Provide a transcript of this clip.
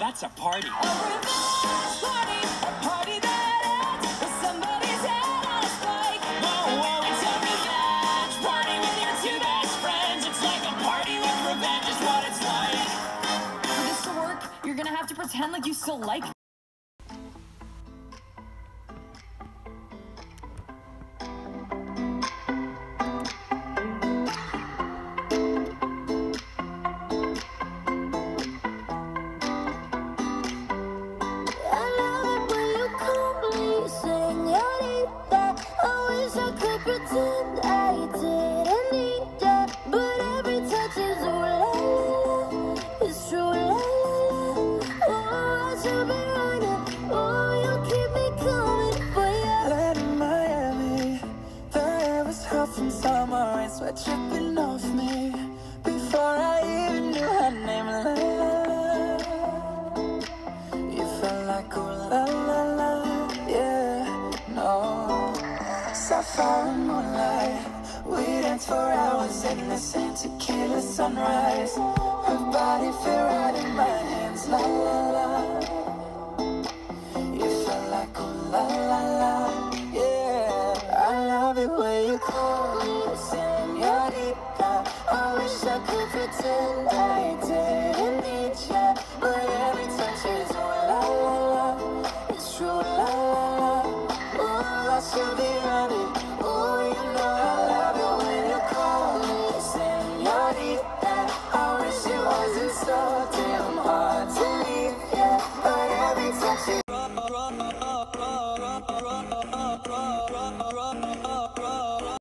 that's a party. You're gonna have to pretend like you still like some summer rain, sweat dripping off me. Before I even knew her name, la la You felt like oh la la la, yeah, no. Sapphire moonlight, we danced for hours in the sand Tequila sunrise, her body fit right in my hands, la la la. You felt like, oh la la la, yeah I love it when Sylvia.